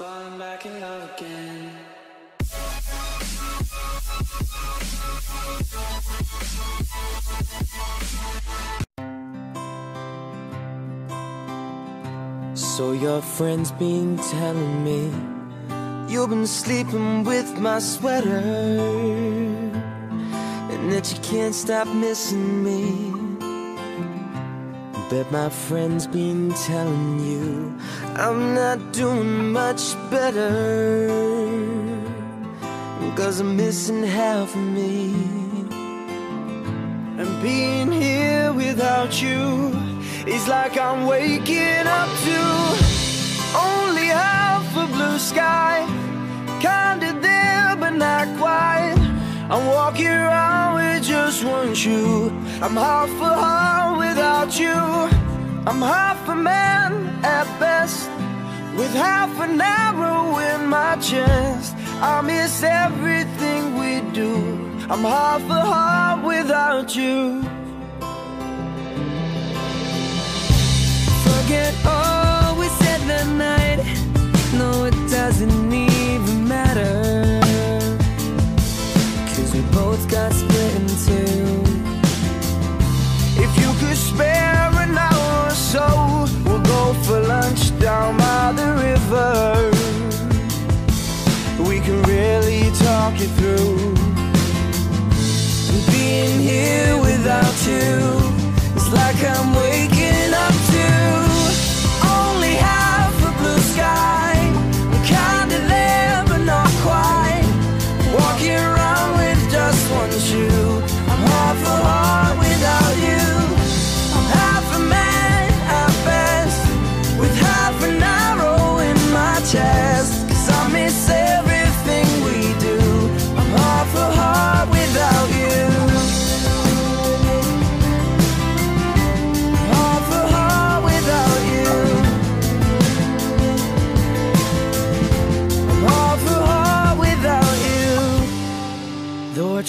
again. So your friend's been telling me You've been sleeping with my sweater And that you can't stop missing me Bet my friend's been telling you I'm not doing much better. Cause I'm missing half of me. And being here without you Is like I'm waking up to Only half a blue sky. Kinda there but not quite. I'm walking with just one shoe I'm half a heart without you. I'm half a man at best With half an arrow in my chest. I miss everything we do. I'm half a heart without you. Forget all we said that night. No, it doesn't even matter. Cause we both got talk it through. Being here without you It's like I'm waking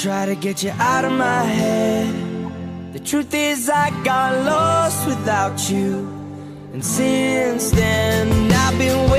try to get you out of my head. The truth is I got lost without you. And since then I've been